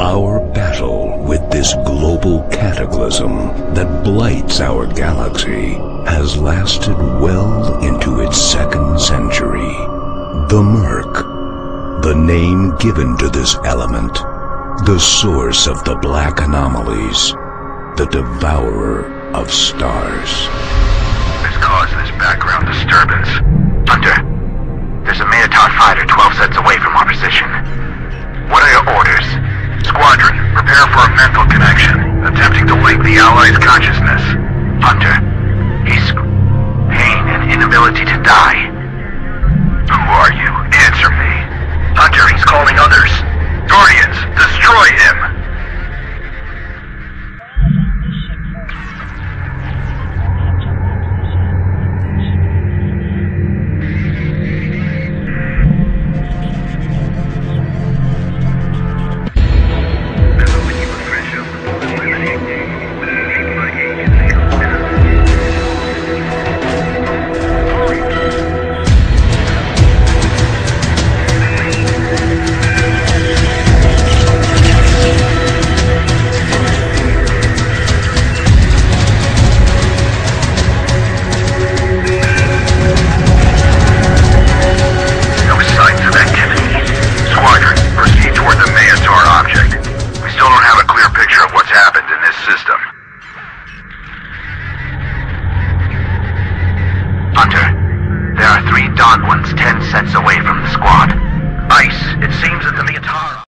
Our battle with this global cataclysm that blights our galaxy has lasted well into its second century. The Murk, the name given to this element, the source of the black anomalies, the devourer of stars. This caused this background the Allies' consciousness. Hunter, he's... pain and inability to die. Who are you? Answer me. Hunter, he's calling others. Ogwin's ten sets away from the squad.